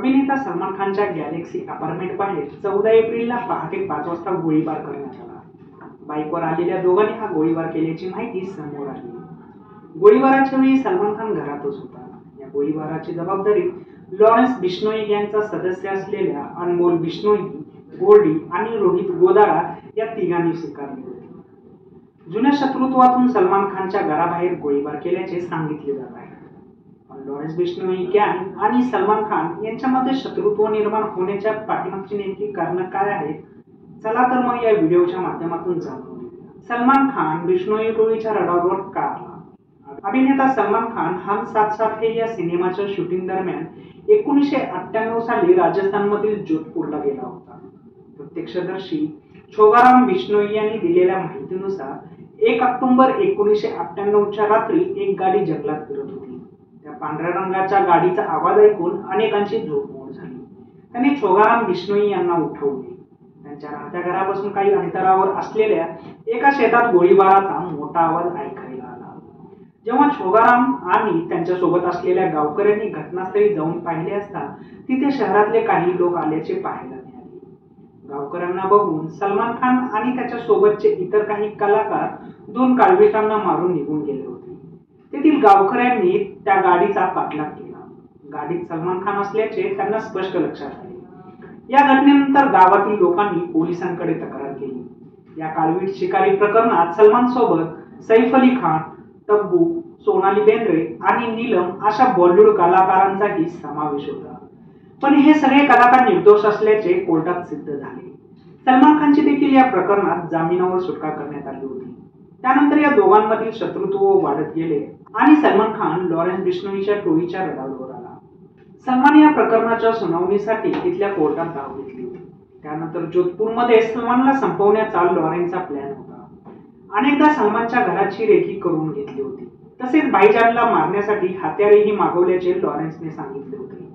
अभिनेता सलमान खानच्या Galaxy apartment बाहेर चौदा एप्रिलला पहाटे पाच वाजता गोळीबार करण्यात आला. बाईकवर आलेल्या दोघांनी हा गोळीबार केल्याची माहिती समोर आली. गोळीबाराच्या वेळी सलमान खान घरातच होता. या गोळीबाराची जबाबदारी लॉरेन्स बिश्नोई यांचा सदस्य असलेल्या अनमोल बिश्नोई गोर्डी आणि रोहित गोदारा या तिघांनी स्वीकारली होती. जुन्या शत्रुत्वातून सलमान खानच्या घराबाहेर गोळीबार केल्याचे सांगितले जात आहे. लॉरेन्स बिश्नोई गॅन आणि सलमान खान यांच्यामध्ये शत्रुत्व निर्माण होण्याच्या पाठीमागची नेमकी कारण काय आहेत? चला तर मग या व्हिडिओच्या माध्यमातून जाणून सलमान खान बिश्नोई टोळीच्या रडावर कारला अभिनेता सलमान खान हम साथ साथ हे या सिनेमाच्या शूटिंग दरम्यान एकोणीसशे अठ्ठ्याण्णव साली राजस्थानमधील जोधपूरला गेला होता. प्रत्यक्षदर्शी छोगाराम बिश्नोई यांनी दिलेल्या माहितीनुसार एक ऑक्टोबर एकोणीसशे अठ्ठ्याण्णवच्या रात्री एक गाडी जंगलात फिरत होती. पांढऱ्या रंगाच्या गाडीचा आवाज ऐकून अनेकांची झोपमोड झाली. त्यांनी छोगाराम बिष्णोई यांना उठवले. त्यांच्या राहत्या घरापासून काही अंतरावर असलेल्या एका शेतात गोळीबाराचा मोठा आवाज ऐकायला आला. जेव्हा छोगाराम आणि त्यांच्यासोबत असलेल्या गावकऱ्यांनी घटनास्थळी जाऊन पाहिले असता तिथे शहरातले काही लोक आल्याचे पाहायला मिळाले. गावकऱ्यांना बघून सलमान खान आणि त्याच्या सोबतचे इतर काही कलाकार दोन काळविटांना मारून निघून गेले होते. तेथील गावकऱ्यांनी त्या गाडीचा पाठलाग केला. गाडीत सलमान खान असल्याचे त्यांना स्पष्ट लक्षात आले. या घटनेनंतर गावातील लोकांनी पोलिसांकडे तक्रार केली. या काळवीट शिकारी प्रकरणात सलमान सोबत सैफ अली खान तब्बू सोनाली बेंद्रे आणि नीलम अशा बॉलिवूड कलाकारांचाही समावेश होता. पण हे सगळे कलाकार निर्दोष असल्याचे कोर्टात सिद्ध झाले. सलमान खानची देखील या प्रकरणात जामिनावर सुटका करण्यात आली होती. त्यानंतर या दोघांमधील शत्रुत्व वाढत गेले आणि सलमान खान लॉरेन्स बिश्नोईच्या टोळीच्या रडावर आला. सलमान या प्रकरणाच्या सुनावणीसाठी तिथल्या कोर्टात धाव घेतली. त्यानंतर जोधपूरमध्ये सलमानला संपवण्याचा लॉरेन्सचा प्लॅन होता. अनेकदा सलमानच्या घराची रेखी करून घेतली होती. तसेच भाईजानला मारण्यासाठी हत्यारेही मागवल्याचे लॉरेन्सने सांगितले होते.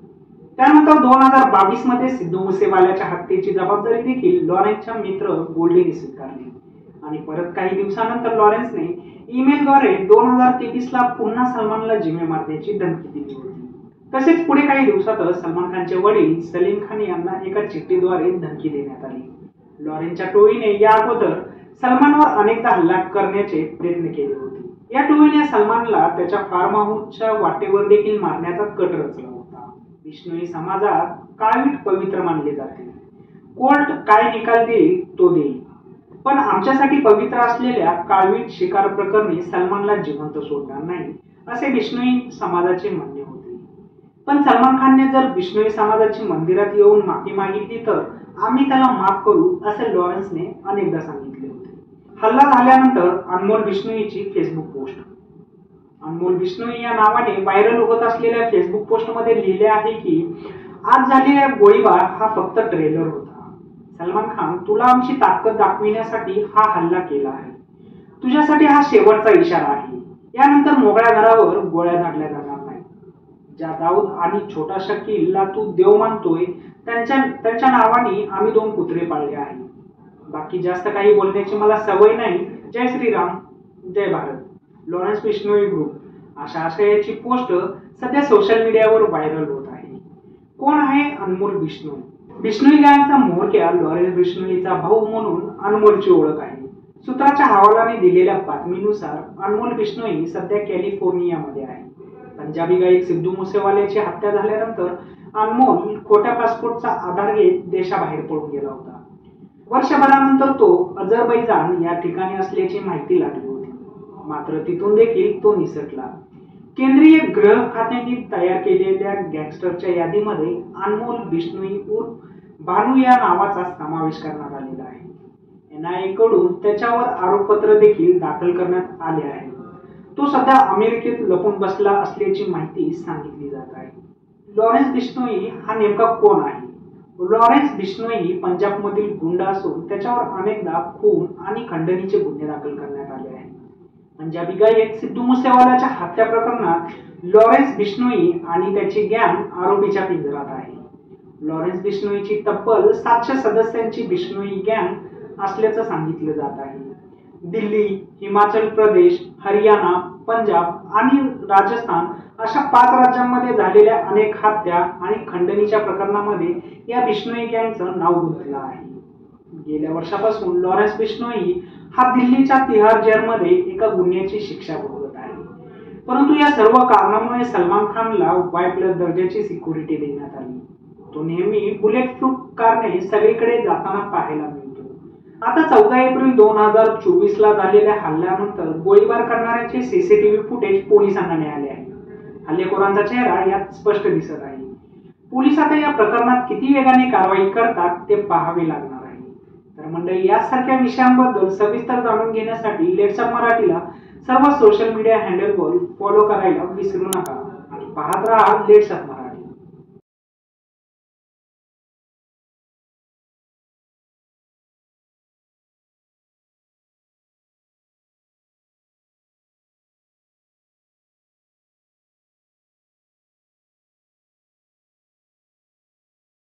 त्यानंतर दोन हजार बावीसमध्ये सिद्धू मुसेवाल्याच्या हत्येची जबाबदारी देखील लॉरेन्सच्या मित्र गोल्डीने स्वीकारली. आणि परत काही दिवसानंतर लॉरेन्सने ईमेलद्वारे दोन हजार तेवीस ला पुन्हा सलमानला जिमे मारण्याची धमकी दिली होती. तसेच पुढे काही दिवसातच सलमान खानचे वडील सलीम खान यांना एका चिठ्ठीद्वारे धमकी देण्यात आली. लॉरेन्सच्या टोळीने या अगोदर सलमानवर अनेकदा हल्ला करण्याचे प्रयत्न केले होते. या टोळीने सलमानला त्याच्या फार्म हाऊसच्या वाटेवर देखील मारण्याचा कट रचला होता. विष्णुई समाजात काळवीट पवित्र मानले जाते. कोर्ट काय निकाल देईल तो देईल. पण आमच्यासाठी पवित्र असलेल्या काळवीट शिकार प्रकरणी सलमानला जिवंत सोडणार नाही असे बिष्णोई समाजाचे म्हणणे होते. पण सलमान खानने जर बिष्णोई समाजाची मंदिरात येऊन माफी मागितली तर आम्ही त्याला माफ करू असे लॉरेन्सने अनेकदा सांगितले होते. हल्ला झाल्यानंतर अनमोल बिष्णोईची फेसबुक पोस्ट. अनमोल बिष्णोई या नावाने व्हायरल होत असलेल्या फेसबुक पोस्टमध्ये लिहिले आहे की आज झालेला गोळीबार हा फक्त ट्रेलर होता. सलमान खान तुला आमची ताकद दाखविण्यासाठी हा हल्ला केला आहे. तुझ्यासाठी हा शेवटचा इशारा आहे. यानंतर मोकळ्या घरावर गोळ्या झाडल्या जाणार नाही ज्या दाऊद आणि छोटा शकीलला तू देव मानतोय त्यांच्या त्यांच्या नावाने आम्ही दोन कुत्रे पाळले आहे बाकी जास्त काही बोलण्याची मला सवय नाही. जय श्रीराम जय भारत. लॉरेन्स विष्णोई ग्रुप अशा आशयाची पोस्ट सध्या सोशल मीडियावर व्हायरल होत आहे. कोण आहे अनमोल विष्णू बिश्नोई गायांचा म्होरक्या लॉरेन्स बिश्नोईचा भाऊ म्हणून अनमोलची ओळख आहे. सूत्राच्या हवालाने दिलेल्या बातमीनुसार अनमोल बिश्नोई सध्या कॅलिफोर्नियामध्ये आहे. पंजाबी गायक सिद्धू मुसेवाल्याची हत्या झाल्यानंतर अनमोल खोट्या पासपोर्टचा आधार घेत देशाबाहेर पळून गेला होता. वर्षभरानंतर तो अझरबैजान या ठिकाणी असल्याची माहिती लागली होती. मात्र तिथून देखील तो निसटला. केंद्रीय गृह खात्याने तयार केलेल्या गँगस्टरच्या यादीमध्ये अनमोल बिश्नोई उर्फ भानू या नावाचा समावेश करण्यात आलेला आहे. एनआयए कडून त्याच्यावर आरोपपत्र देखील दाखल करण्यात आले आहे. तो सध्या अमेरिकेत लपून बसला असल्याची माहिती सांगितली जात आहे. लॉरेन्स बिष्णोई हा नेमका कोण आहे? लॉरेन्स बिष्णोई पंजाबमधील गुंड असून त्याच्यावर अनेकदा खून आणि खंडणीचे गुन्हे दाखल करण्यात आले आहेत पंजाबी गायक सिद्धू मुसेवालाच्या हत्या प्रकरणात लॉरेन्स बिश्नोई आणि त्याची गॅंग आरोपीच्या पिंजरात आहे. लॉरेन्स बिश्नोईची तब्बल सातशे सदस्यांची बिश्नोई गँग असल्याचं सांगितलं जात आहे. दिल्ली हिमाचल प्रदेश हरियाणा पंजाब आणि राजस्थान अशा पाच राज्यांमध्ये झालेल्या अनेक हत्या आणि खंडणीच्या प्रकरणामध्ये या बिश्नोई गँगचं नाव गुंतलं आहे. गेल्या वर्षापासून लॉरेन्स बिश्नोई हा दिल्लीच्या तिहार जेलमध्ये एका गुन्ह्याची शिक्षा भोगत आहे. परंतु या सर्व कारणामुळे सलमान खानला वाय प्लस दर्जाची सिक्युरिटी देण्यात आली. तो नेहमी बुलेट प्रूफ कारने सगळीकडे जाताना पाहायला मिळतो. आता चौदा एप्रिल दोन हजार चोवीस ला झालेल्या हल्ल्यानंतर गोळीबार करणाऱ्याचे सीसीटीव्ही फुटेज पोलिसांना मिळाले आहे. हल्लेखोरांचा चेहरा यात स्पष्ट दिसत आहे. पोलीस आता या प्रकरणात किती वेगाने कारवाई करतात ते पाहावे लागणार मंडळी यासारख्या विषयांबद्दल सविस्तर जाणून घेण्यासाठी लेट्सअप मराठीला सर्व सोशल मीडिया हँडलवर फॉलो करायला विसरू नका. आणि पाहत राहा लेट्सअप